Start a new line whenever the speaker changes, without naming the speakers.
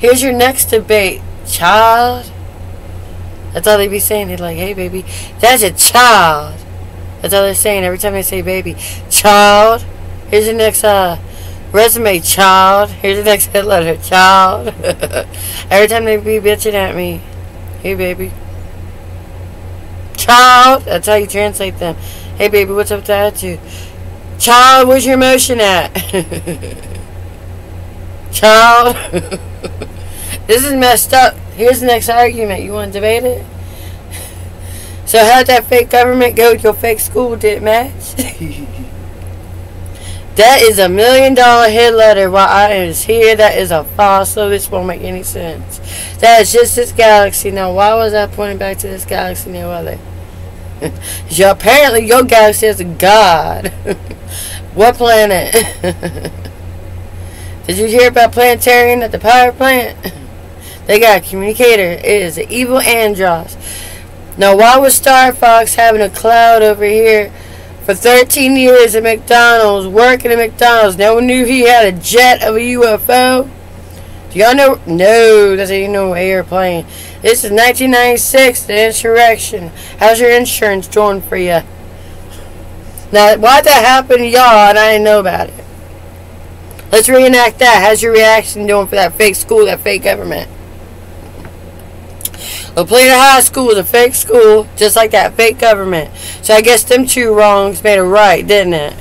Here's your next debate, child. That's all they be saying. They're like, hey, baby, that's a child. That's all they're saying every time they say baby. Child. Here's your next uh, resume, child. Here's your next hit letter, child. every time they be bitching at me. Hey, baby. Child. That's how you translate them. Hey, baby, what's up with that attitude? Child, where's your emotion at? Child. This is messed up. Here's the next argument. You want to debate it? So how'd that fake government go with your fake school? Did it match? that is a million dollar hit letter while I is here. That is a fossil. This won't make any sense. That is just this galaxy. Now, why was I pointing back to this galaxy? No other. yeah, apparently your galaxy has a god. what planet? Did you hear about Planetarian at the power plant? They got a communicator. It is an evil Andros. Now, why was Star Fox having a cloud over here for 13 years at McDonald's, working at McDonald's? No one knew he had a jet of a UFO? Do y'all know? No, that's a no airplane. This is 1996, the insurrection. How's your insurance doing for you? Now, why'd that happen to y'all and I didn't know about it? Let's reenact that. How's your reaction doing for that fake school, that fake government? La Plata High School is a fake school, just like that fake government. So I guess them two wrongs made a right, didn't it?